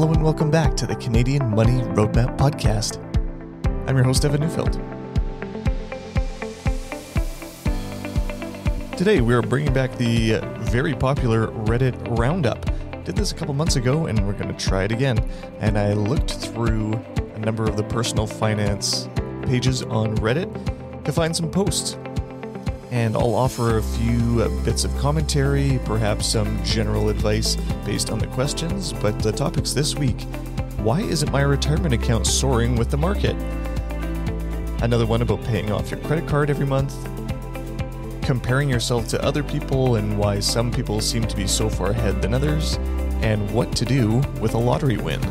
Hello and welcome back to the Canadian Money Roadmap Podcast. I'm your host, Evan Neufeld. Today, we are bringing back the very popular Reddit Roundup. Did this a couple months ago, and we're going to try it again. And I looked through a number of the personal finance pages on Reddit to find some posts and I'll offer a few uh, bits of commentary, perhaps some general advice based on the questions. But the topics this week why isn't my retirement account soaring with the market? Another one about paying off your credit card every month, comparing yourself to other people and why some people seem to be so far ahead than others, and what to do with a lottery win.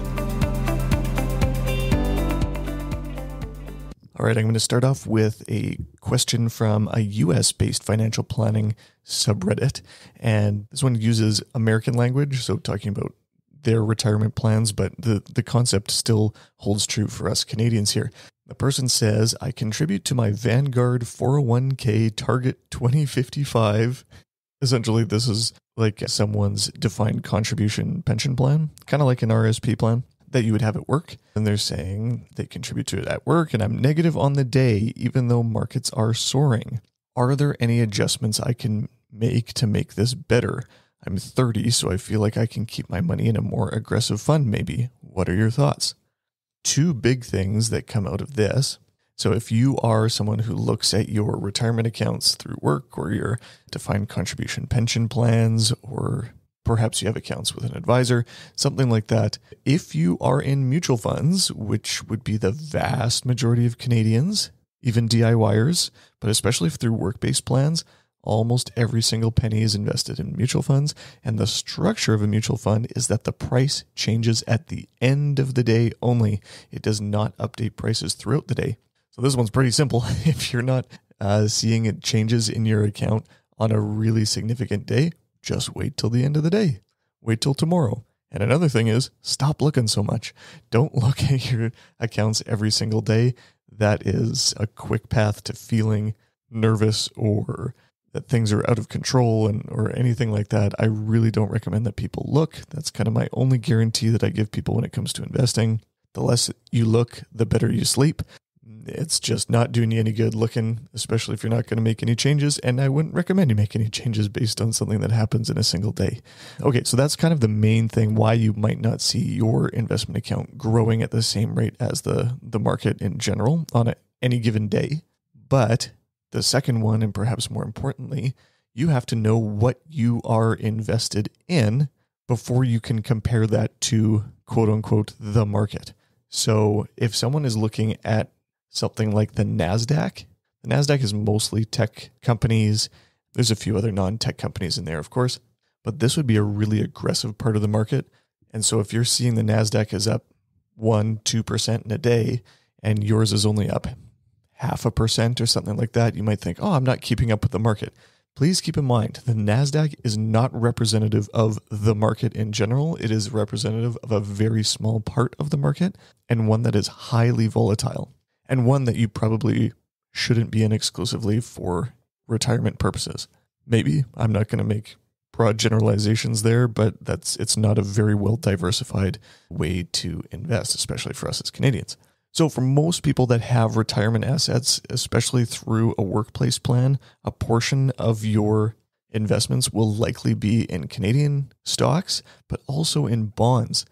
All right, I'm going to start off with a question from a US based financial planning subreddit. And this one uses American language, so talking about their retirement plans, but the, the concept still holds true for us Canadians here. The person says, I contribute to my Vanguard 401k Target 2055. Essentially, this is like someone's defined contribution pension plan, kind of like an RSP plan that you would have at work. And they're saying they contribute to it at work, and I'm negative on the day, even though markets are soaring. Are there any adjustments I can make to make this better? I'm 30, so I feel like I can keep my money in a more aggressive fund, maybe. What are your thoughts? Two big things that come out of this. So, if you are someone who looks at your retirement accounts through work or your defined contribution pension plans or Perhaps you have accounts with an advisor, something like that. If you are in mutual funds, which would be the vast majority of Canadians, even DIYers, but especially through work based plans, almost every single penny is invested in mutual funds. And the structure of a mutual fund is that the price changes at the end of the day only. It does not update prices throughout the day. So this one's pretty simple. if you're not uh, seeing it changes in your account on a really significant day, just wait till the end of the day. Wait till tomorrow. And another thing is stop looking so much. Don't look at your accounts every single day. That is a quick path to feeling nervous or that things are out of control and or anything like that. I really don't recommend that people look. That's kind of my only guarantee that I give people when it comes to investing. The less you look, the better you sleep it's just not doing you any good looking, especially if you're not going to make any changes. And I wouldn't recommend you make any changes based on something that happens in a single day. Okay, so that's kind of the main thing why you might not see your investment account growing at the same rate as the, the market in general on a, any given day. But the second one, and perhaps more importantly, you have to know what you are invested in before you can compare that to quote unquote the market. So if someone is looking at something like the NASDAQ. The NASDAQ is mostly tech companies. There's a few other non tech companies in there, of course, but this would be a really aggressive part of the market. And so if you're seeing the NASDAQ is up 1%, 2% in a day, and yours is only up half a percent or something like that, you might think, oh, I'm not keeping up with the market. Please keep in mind the NASDAQ is not representative of the market in general. It is representative of a very small part of the market and one that is highly volatile and one that you probably shouldn't be in exclusively for retirement purposes. Maybe I'm not going to make broad generalizations there, but that's it's not a very well diversified way to invest, especially for us as Canadians. So, for most people that have retirement assets, especially through a workplace plan, a portion of your investments will likely be in Canadian stocks, but also in bonds.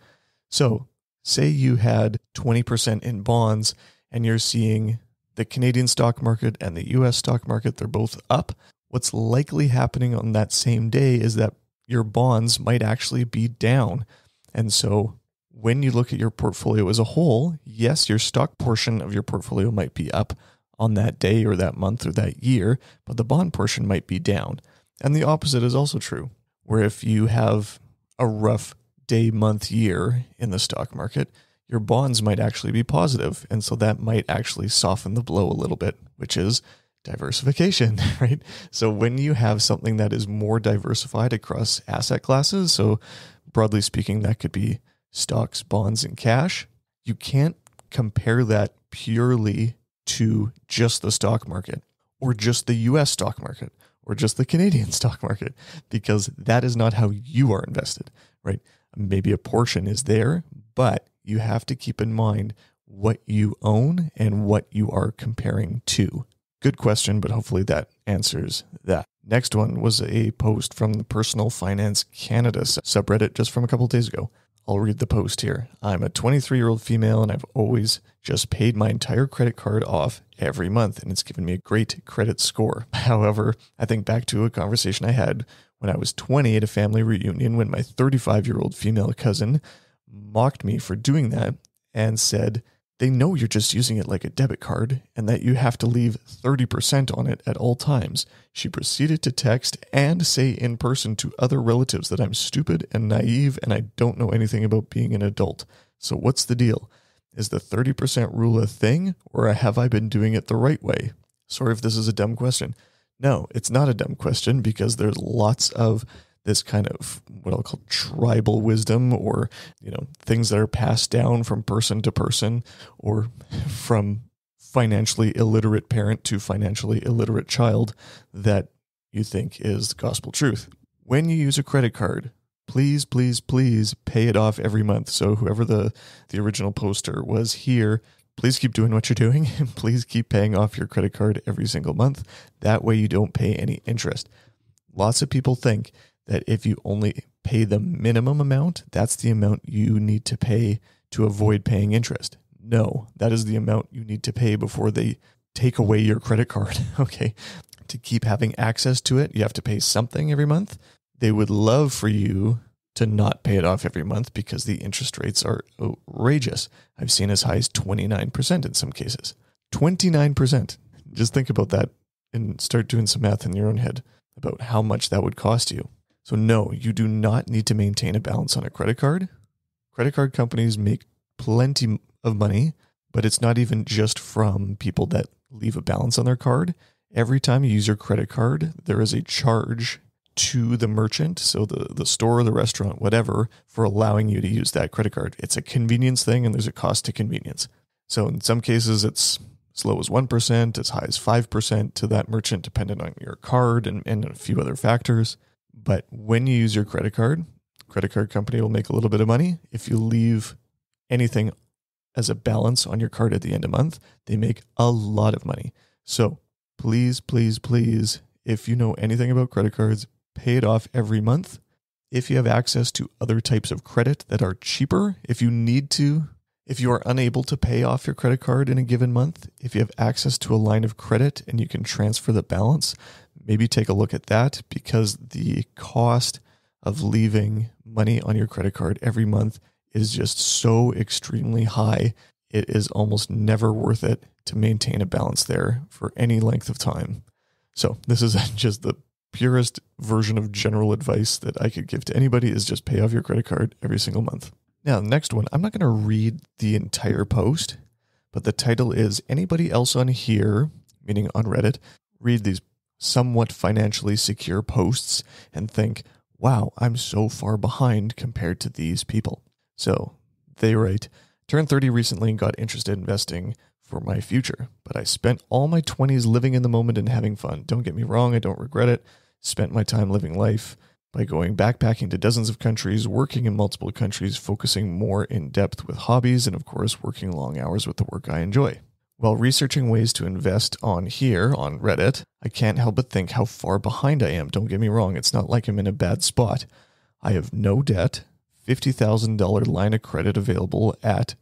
So, say you had 20% in bonds and you're seeing the Canadian stock market and the US stock market, they're both up. What's likely happening on that same day is that your bonds might actually be down. And so when you look at your portfolio as a whole, yes, your stock portion of your portfolio might be up on that day or that month or that year, but the bond portion might be down. And the opposite is also true, where if you have a rough day, month, year in the stock market, your bonds might actually be positive, And so that might actually soften the blow a little bit, which is diversification, right? So when you have something that is more diversified across asset classes, so broadly speaking, that could be stocks, bonds, and cash, you can't compare that purely to just the stock market or just the US stock market or just the Canadian stock market because that is not how you are invested, right? maybe a portion is there, but you have to keep in mind what you own and what you are comparing to. Good question, but hopefully that answers that. Next one was a post from the Personal Finance Canada subreddit just from a couple days ago. I'll read the post here. I'm a 23 year old female and I've always just paid my entire credit card off every month and it's given me a great credit score. However, I think back to a conversation I had when I was 20 at a family reunion when my 35 year old female cousin mocked me for doing that and said, they know you're just using it like a debit card and that you have to leave 30% on it at all times. She proceeded to text and say in person to other relatives that I'm stupid and naive and I don't know anything about being an adult. So, what's the deal? Is the 30% rule a thing or have I been doing it the right way? Sorry if this is a dumb question. No, it's not a dumb question because there's lots of this kind of what I'll call tribal wisdom or, you know, things that are passed down from person to person or from financially illiterate parent to financially illiterate child that you think is gospel truth. When you use a credit card, please, please, please pay it off every month. So whoever the, the original poster was here, please keep doing what you're doing. and please keep paying off your credit card every single month. That way you don't pay any interest. Lots of people think that if you only pay the minimum amount, that's the amount you need to pay to avoid paying interest. No, that is the amount you need to pay before they take away your credit card. okay. To keep having access to it, you have to pay something every month. They would love for you to not pay it off every month because the interest rates are outrageous. I've seen as high as 29% in some cases. 29%. Just think about that and start doing some math in your own head about how much that would cost you. So, no, you do not need to maintain a balance on a credit card. Credit card companies make plenty of money, but it's not even just from people that leave a balance on their card. Every time you use your credit card, there is a charge to the merchant, so the, the store, the restaurant, whatever, for allowing you to use that credit card. It's a convenience thing and there's a cost to convenience. So in some cases, it's as low as 1%, as high as 5% to that merchant, depending on your card and, and a few other factors. But when you use your credit card, credit card company will make a little bit of money. If you leave anything as a balance on your card at the end of month, they make a lot of money. So please, please, please, if you know anything about credit cards, pay it off every month. If you have access to other types of credit that are cheaper, if you need to, if you are unable to pay off your credit card in a given month, if you have access to a line of credit and you can transfer the balance, maybe take a look at that because the cost of leaving money on your credit card every month is just so extremely high. It is almost never worth it to maintain a balance there for any length of time. So, this is just the purest version of general advice that I could give to anybody is just pay off your credit card every single month. Now, the next one, I'm not going to read the entire post, but the title is Anybody Else on Here, meaning on Reddit, read these somewhat financially secure posts and think, wow, I'm so far behind compared to these people. So they write, turned 30 recently and got interested in investing for my future, but I spent all my 20s living in the moment and having fun. Don't get me wrong, I don't regret it. Spent my time living life by going backpacking to dozens of countries, working in multiple countries, focusing more in depth with hobbies, and of course, working long hours with the work I enjoy. While researching ways to invest on here, on Reddit, I can't help but think how far behind I am. Don't get me wrong, it's not like I'm in a bad spot. I have no debt, $50,000 line of credit available at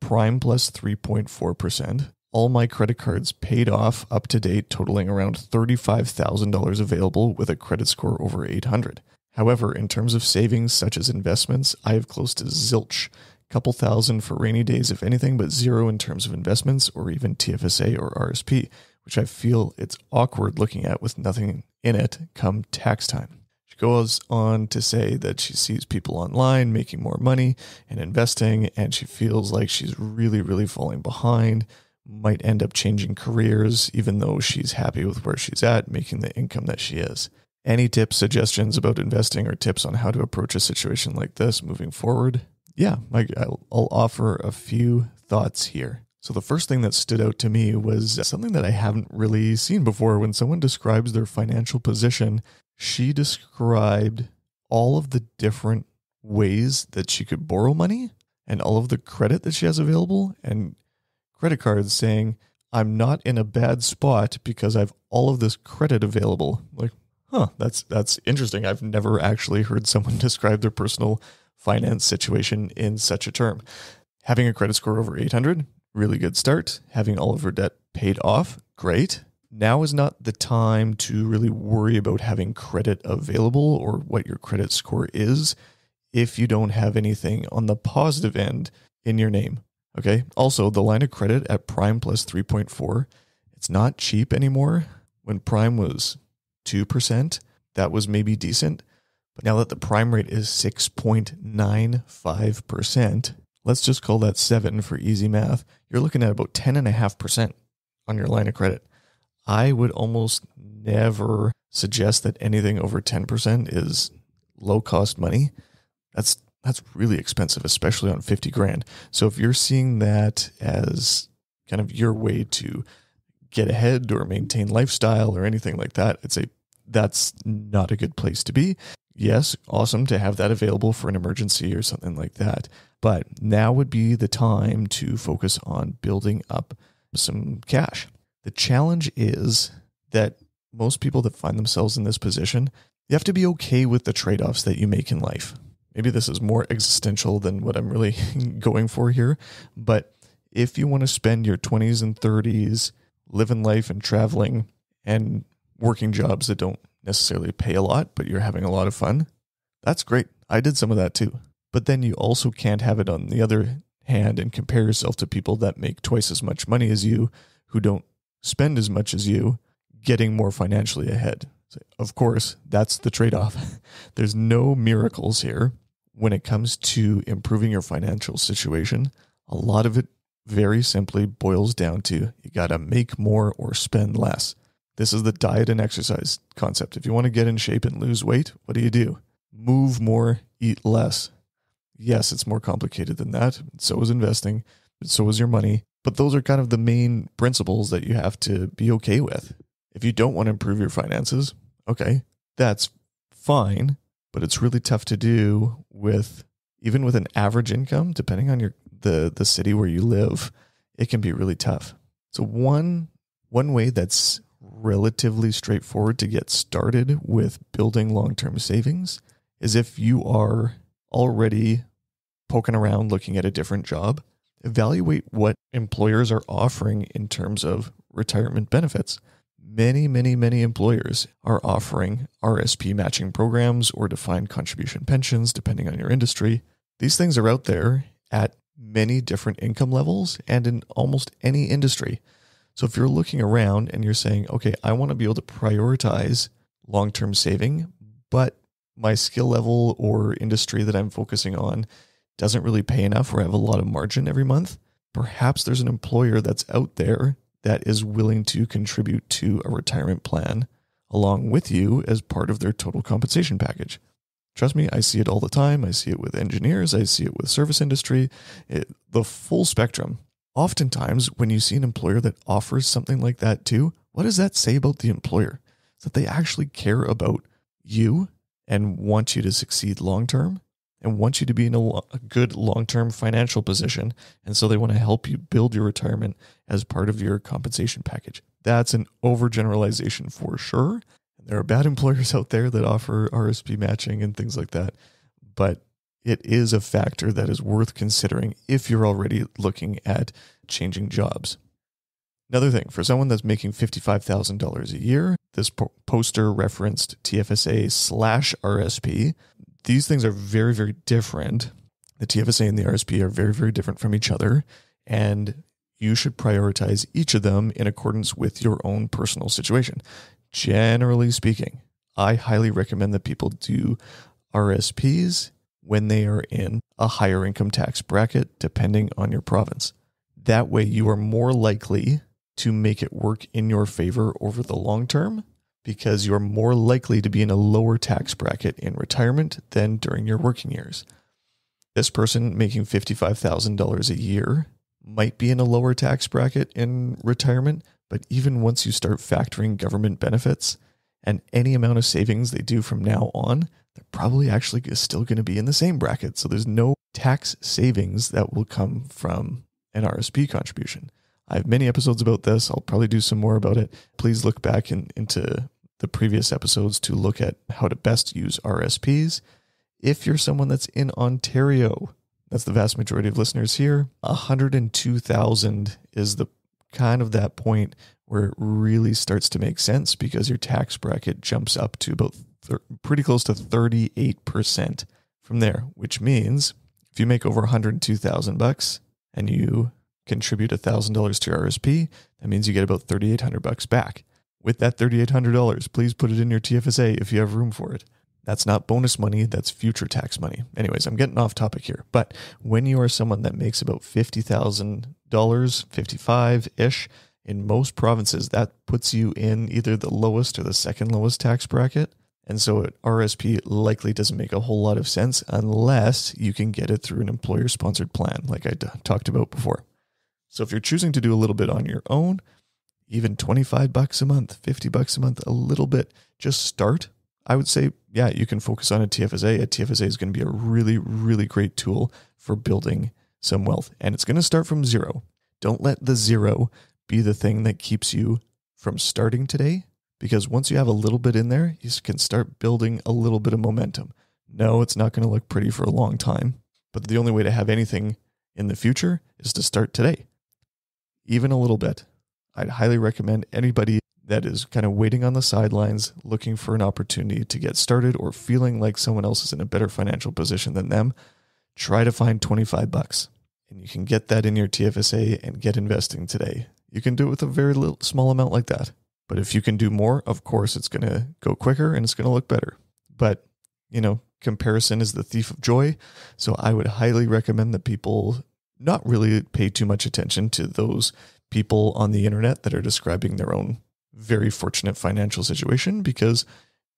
prime plus 3.4%. All my credit cards paid off up to date, totaling around $35,000 available with a credit score over 800. However, in terms of savings such as investments, I have close to zilch couple thousand for rainy days, if anything, but zero in terms of investments or even TFSA or RSP, which I feel it's awkward looking at with nothing in it come tax time. She goes on to say that she sees people online making more money and investing, and she feels like she's really, really falling behind, might end up changing careers, even though she's happy with where she's at, making the income that she is. Any tips, suggestions about investing, or tips on how to approach a situation like this moving forward? yeah, I, I'll offer a few thoughts here. So, the first thing that stood out to me was something that I haven't really seen before. When someone describes their financial position, she described all of the different ways that she could borrow money and all of the credit that she has available and credit cards saying, I'm not in a bad spot because I have all of this credit available. Like, huh, that's that's interesting. I've never actually heard someone describe their personal finance situation in such a term. Having a credit score over 800, really good start. Having all of her debt paid off, great. Now is not the time to really worry about having credit available or what your credit score is if you don't have anything on the positive end in your name. Okay. Also, the line of credit at Prime plus 3.4, it's not cheap anymore. When Prime was 2%, that was maybe decent. But now that the prime rate is 6.95%, let's just call that seven for easy math. You're looking at about 10.5% on your line of credit. I would almost never suggest that anything over 10% is low cost money. That's that's really expensive, especially on 50 grand. So if you're seeing that as kind of your way to get ahead or maintain lifestyle or anything like that, I'd say that's not a good place to be. Yes, awesome to have that available for an emergency or something like that. But now would be the time to focus on building up some cash. The challenge is that most people that find themselves in this position, you have to be okay with the trade offs that you make in life. Maybe this is more existential than what I'm really going for here. But if you want to spend your 20s and 30s living life and traveling and working jobs that don't necessarily pay a lot, but you're having a lot of fun, that's great. I did some of that too. But then you also can't have it on the other hand and compare yourself to people that make twice as much money as you who don't spend as much as you, getting more financially ahead. Of course, that's the trade off. There's no miracles here when it comes to improving your financial situation. A lot of it very simply boils down to you got to make more or spend less. This is the diet and exercise concept. If you want to get in shape and lose weight, what do you do? Move more, eat less. Yes, it's more complicated than that. So is investing, so is your money. But those are kind of the main principles that you have to be okay with. If you don't want to improve your finances, okay, that's fine, but it's really tough to do with even with an average income, depending on your the the city where you live, it can be really tough. So one one way that's relatively straightforward to get started with building long-term savings is if you are already poking around looking at a different job evaluate what employers are offering in terms of retirement benefits. Many, many, many employers are offering RSP matching programs or defined contribution pensions, depending on your industry. These things are out there at many different income levels and in almost any industry. So if you're looking around and you're saying, okay, I want to be able to prioritize long term saving, but my skill level or industry that I'm focusing on doesn't really pay enough or I have a lot of margin every month, perhaps there's an employer that's out there that is willing to contribute to a retirement plan along with you as part of their total compensation package. Trust me, I see it all the time. I see it with engineers, I see it with service industry, it, the full spectrum. Oftentimes, when you see an employer that offers something like that too, what does that say about the employer? That they actually care about you and want you to succeed long term and want you to be in a, a good long term financial position. And so they want to help you build your retirement as part of your compensation package. That's an overgeneralization for sure. There are bad employers out there that offer RSP matching and things like that. But it is a factor that is worth considering if you're already looking at changing jobs. Another thing, for someone that's making $55,000 a year, this po- poster referenced TFSA slash RSP, these things are very, very different. The TFSA and the RSP are very, very different from each other. And you should prioritize each of them in accordance with your own personal situation. Generally speaking, I highly recommend that people do RSPs when they are in a higher income tax bracket, depending on your province. That way, you are more likely to make it work in your favor over the long term because you're more likely to be in a lower tax bracket in retirement than during your working years. This person making $55,000 a year might be in a lower tax bracket in retirement, but even once you start factoring government benefits and any amount of savings they do from now on, they're probably actually still going to be in the same bracket. So there's no tax savings that will come from an RSP contribution. I have many episodes about this. I'll probably do some more about it. Please look back in, into the previous episodes to look at how to best use RSPs. If you're someone that's in Ontario, that's the vast majority of listeners here, 102,000 is the kind of that point where it really starts to make sense because your tax bracket jumps up to about pretty close to 38% from there, which means if you make over 102,000 bucks and you contribute $1,000 to RSP, that means you get about 3800 bucks back. With that $3,800, please put it in your TFSA if you have room for it. That's not bonus money, that's future tax money. Anyways, I'm getting off topic here. But when you are someone that makes about $50,000, 55 ish, in most provinces, that puts you in either the lowest or the second lowest tax bracket. And so RSP likely doesn't make a whole lot of sense unless you can get it through an employer sponsored plan, like I talked about before. So if you're choosing to do a little bit on your own, even 25 bucks a month, 50 bucks a month, a little bit, just start. I would say, yeah, you can focus on a TFSA. A TFSA is going to be a really, really great tool for building some wealth. And it's going to start from zero. Don't let the zero be the thing that keeps you from starting today because once you have a little bit in there, you can start building a little bit of momentum. No, it's not going to look pretty for a long time, but the only way to have anything in the future is to start today, even a little bit. I'd highly recommend anybody that is kind of waiting on the sidelines, looking for an opportunity to get started or feeling like someone else is in a better financial position than them, try to find 25 bucks. And you can get that in your TFSA and get investing today. You can do it with a very little small amount like that. But if you can do more, of course, it's going to go quicker and it's going to look better. But, you know, comparison is the thief of joy. So I would highly recommend that people not really pay too much attention to those people on the internet that are describing their own very fortunate financial situation because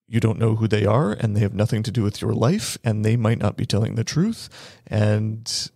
you don't know who they are and they have nothing to do with your life and they might not be telling the truth and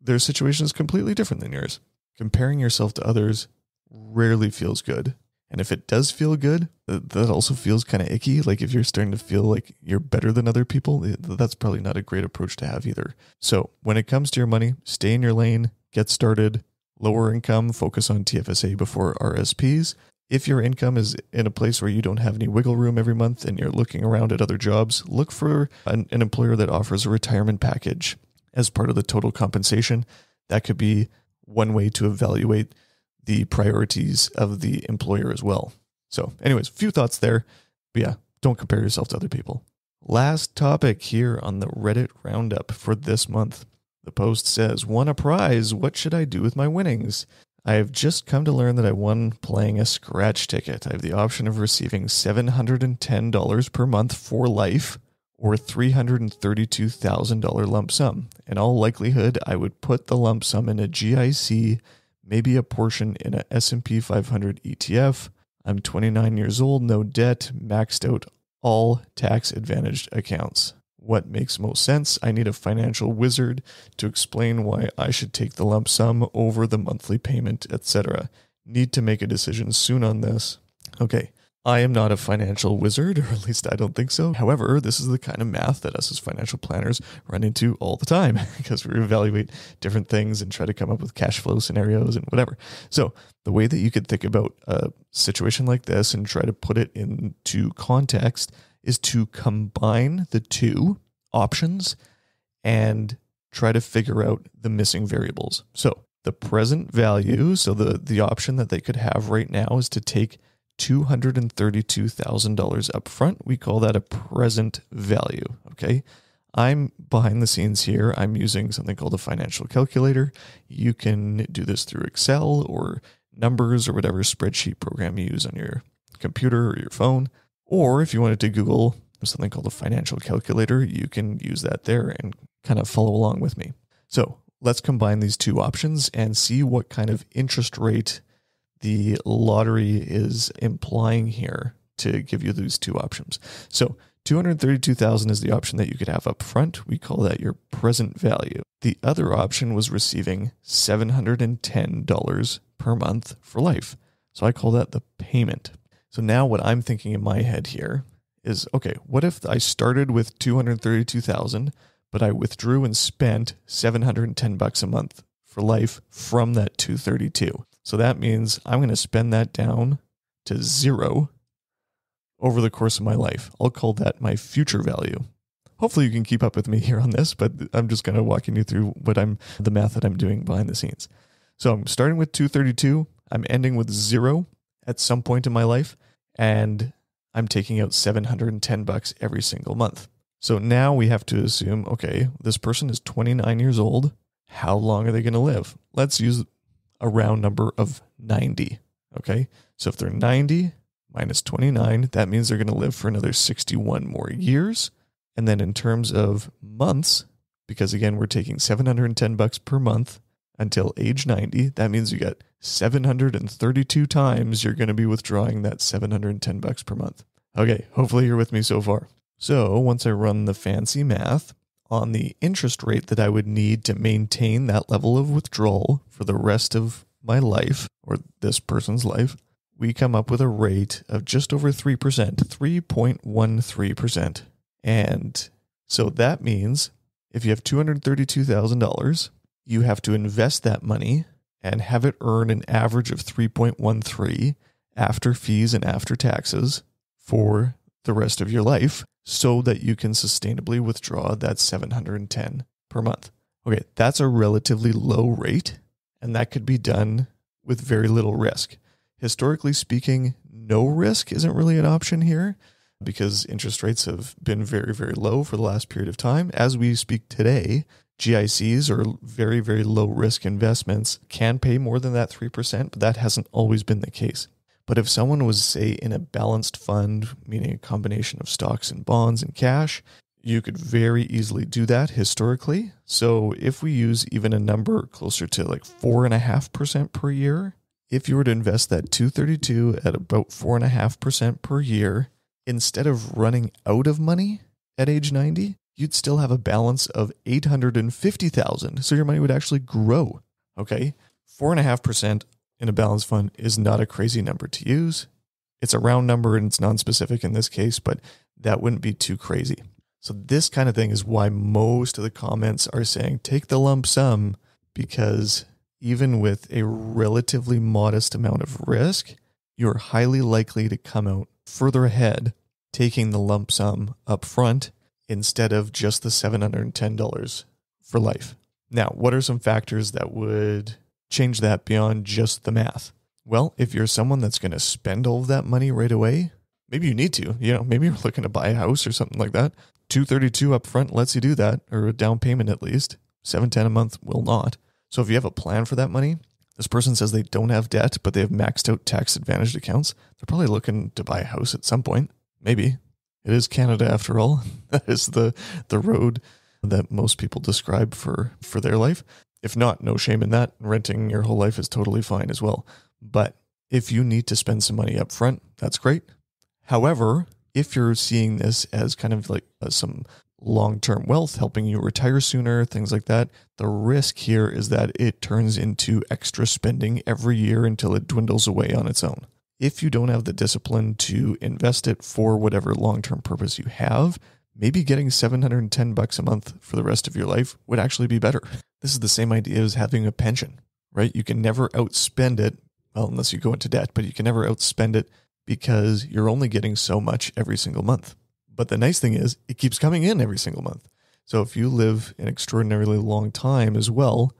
their situation is completely different than yours. Comparing yourself to others rarely feels good. And if it does feel good, that also feels kind of icky. Like if you're starting to feel like you're better than other people, that's probably not a great approach to have either. So when it comes to your money, stay in your lane, get started, lower income, focus on TFSA before RSPs. If your income is in a place where you don't have any wiggle room every month and you're looking around at other jobs, look for an, an employer that offers a retirement package as part of the total compensation. That could be one way to evaluate the priorities of the employer as well. So, anyways, few thoughts there. But yeah, don't compare yourself to other people. Last topic here on the Reddit roundup for this month. The post says, Won a prize. What should I do with my winnings? I have just come to learn that I won playing a scratch ticket. I have the option of receiving $710 per month for life or $332,000 lump sum. In all likelihood, I would put the lump sum in a GIC maybe a portion in a S&P 500 ETF. I'm 29 years old, no debt, maxed out all tax advantaged accounts. What makes most sense? I need a financial wizard to explain why I should take the lump sum over the monthly payment, etc. Need to make a decision soon on this. Okay, I am not a financial wizard, or at least I don't think so. However, this is the kind of math that us as financial planners run into all the time because we evaluate different things and try to come up with cash flow scenarios and whatever. So, the way that you could think about a situation like this and try to put it into context is to combine the two options and try to figure out the missing variables. So, the present value, so the, the option that they could have right now is to take $232,000 up front. We call that a present value. Okay. I'm behind the scenes here. I'm using something called a financial calculator. You can do this through Excel or numbers or whatever spreadsheet program you use on your computer or your phone. Or if you wanted to Google something called a financial calculator, you can use that there and kind of follow along with me. So let's combine these two options and see what kind of interest rate the lottery is implying here to give you these two options. So 232,000 is the option that you could have up front. We call that your present value. The other option was receiving $710 per month for life. So I call that the payment. So now what I'm thinking in my head here is okay, what if I started with 232,000 but I withdrew and spent 710 bucks a month for life from that 232. So that means I'm going to spend that down to zero over the course of my life. I'll call that my future value. Hopefully you can keep up with me here on this, but I'm just kind of walking you through what I'm the math that I'm doing behind the scenes. So I'm starting with 232, I'm ending with zero at some point in my life, and I'm taking out 710 bucks every single month. So now we have to assume okay, this person is 29 years old. How long are they going to live? Let's use a round number of 90. Okay. So if they're 90 minus 29, that means they're going to live for another 61 more years. And then in terms of months, because again, we're taking 710 bucks per month until age 90, that means you got 732 times you're going to be withdrawing that 710 bucks per month. Okay, hopefully you're with me so far. So once I run the fancy math on the interest rate that I would need to maintain that level of withdrawal for the rest of my life or this person's life, we come up with a rate of just over 3%, 3.13%. And so that means if you have $232,000, you have to invest that money and have it earn an average of 3.13 after fees and after taxes for the rest of your life so that you can sustainably withdraw that 710 per month. Okay, that's a relatively low rate, and that could be done with very little risk. Historically speaking, no risk isn't really an option here because interest rates have been very, very low for the last period of time. As we speak today, GICs or very, very low risk investments can pay more than that 3%, but that hasn't always been the case. But if someone was, say, in a balanced fund, meaning a combination of stocks and bonds and cash, you could very easily do that historically. So if we use even a number closer to like 4.5% per year, if you were to invest that 232 at about 4.5% per year, instead of running out of money at age 90, you'd still have a balance of 850,000. So your money would actually grow. Okay. 4.5% in a balanced fund is not a crazy number to use. It's a round number and it's non-specific in this case, but that wouldn't be too crazy. So this kind of thing is why most of the comments are saying take the lump sum because even with a relatively modest amount of risk, you're highly likely to come out further ahead taking the lump sum up front instead of just the $710 for life. Now, what are some factors that would change that beyond just the math? Well, if you're someone that's going to spend all of that money right away, maybe you need to. You know, maybe you're looking to buy a house or something like that. 232 up front lets you do that, or a down payment at least. 710 a month will not. So if you have a plan for that money, this person says they don't have debt, but they have maxed out tax advantaged accounts. They're probably looking to buy a house at some point. Maybe. It is Canada after all. That is the the road that most people describe for for their life. If not, no shame in that. Renting your whole life is totally fine as well. But if you need to spend some money up front, that's great. However, if you're seeing this as kind of like uh, some long term wealth, helping you retire sooner, things like that, the risk here is that it turns into extra spending every year until it dwindles away on its own. If you don't have the discipline to invest it for whatever long term purpose you have, maybe getting 710 bucks a month for the rest of your life would actually be better. This is the same idea as having a pension, right? You can never outspend it, well, unless you go into debt, but you can never outspend it because you're only getting so much every single month. But the nice thing is, it keeps coming in every single month. So if you live an extraordinarily long time as well,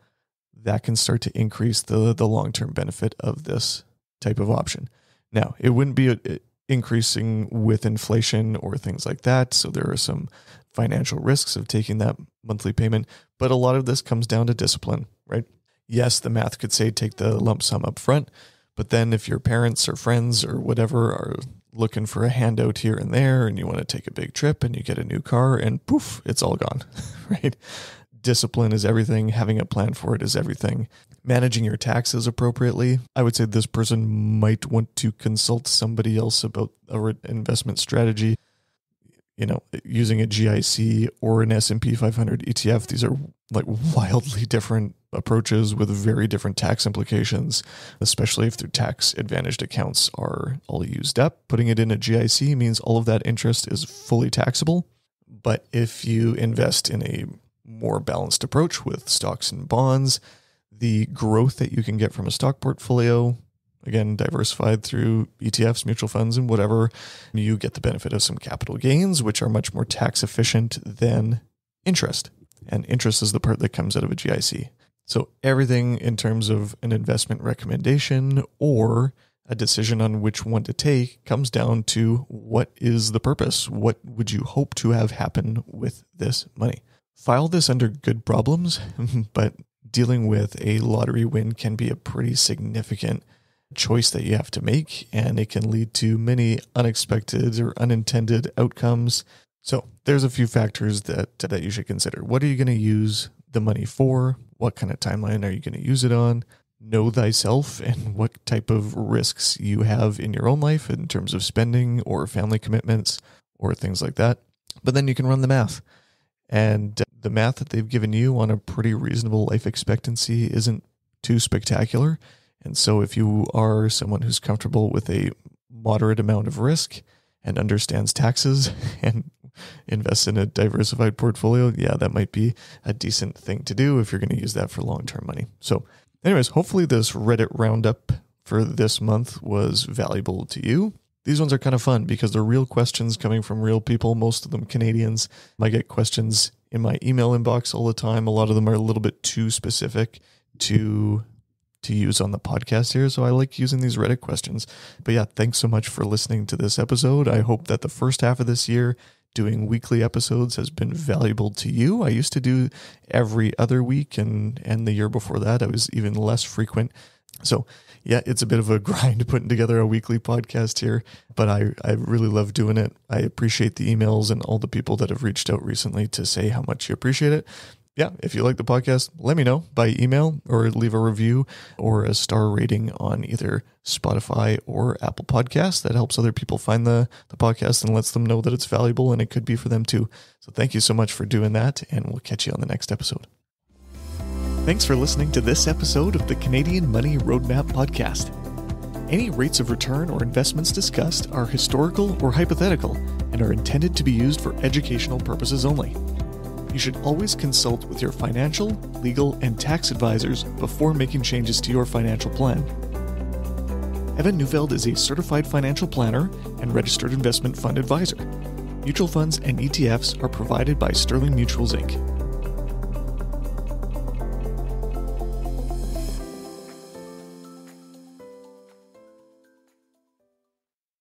that can start to increase the, the long term benefit of this type of option. Now, it wouldn't be a, uh, increasing with inflation or things like that. So there are some financial risks of taking that monthly payment, but a lot of this comes down to discipline, right? Yes, the math could say take the lump sum up front, but then if your parents or friends or whatever are looking for a handout here and there and you want to take a big trip and you get a new car and poof, it's all gone, right? Discipline is everything. Having a plan for it is everything. Managing your taxes appropriately. I would say this person might want to consult somebody else about a investment strategy. You know, using a GIC or an S&P 500 ETF, these are like wildly different approaches with very different tax implications, especially if their tax advantaged accounts are all used up. Putting it in a GIC means all of that interest is fully taxable. But if you invest in a more balanced approach with stocks and bonds, the growth that you can get from a stock portfolio again, diversified through ETFs, mutual funds, and whatever, you get the benefit of some capital gains, which are much more tax efficient than interest. And interest is the part that comes out of a GIC. So everything in terms of an investment recommendation or a decision on which one to take comes down to what is the purpose? What would you hope to have happen with this money? File this under good problems, but dealing with a lottery win can be a pretty significant choice that you have to make, and it can lead to many unexpected or unintended outcomes. So there's a few factors that that you should consider. What are you going to use the money for? What kind of timeline are you going to use it on? Know thyself and what type of risks you have in your own life in terms of spending or family commitments or things like that. But then you can run the math. And uh, the math that they've given you on a pretty reasonable life expectancy isn't too spectacular. And so, if you are someone who's comfortable with a moderate amount of risk and understands taxes and invests in a diversified portfolio, yeah, that might be a decent thing to do if you're going to use that for long term money. So, anyways, hopefully, this Reddit roundup for this month was valuable to you. These ones are kind of fun because they're real questions coming from real people, most of them Canadians. I get questions in my email inbox all the time. A lot of them are a little bit too specific to to use on the podcast here. So I like using these Reddit questions. But yeah, thanks so much for listening to this episode. I hope that the first half of this year, doing weekly episodes has been valuable to you. I used to do every other week, and and the year before that, I was even less frequent. So yeah, it's a bit of a grind putting together a weekly podcast here, but I, I really love doing it. I appreciate the emails and all the people that have reached out recently to say how much you appreciate it yeah, if you like the podcast, let me know by email or leave a review or a star rating on either Spotify or Apple Podcasts. That helps other people find the, the podcast and lets them know that it's valuable and it could be for them too. So thank you so much for doing that, and we'll catch you on the next episode. Thanks for listening to this episode of the Canadian Money Roadmap Podcast. Any rates of return or investments discussed are historical or hypothetical and are intended to be used for educational purposes only you should always consult with your financial, legal, and tax advisors before making changes to your financial plan. Evan Neufeld is a certified financial planner and registered investment fund advisor. Mutual funds and ETFs are provided by Sterling Mutuals Inc.